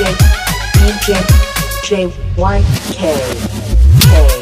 DJ DJ J Y K K.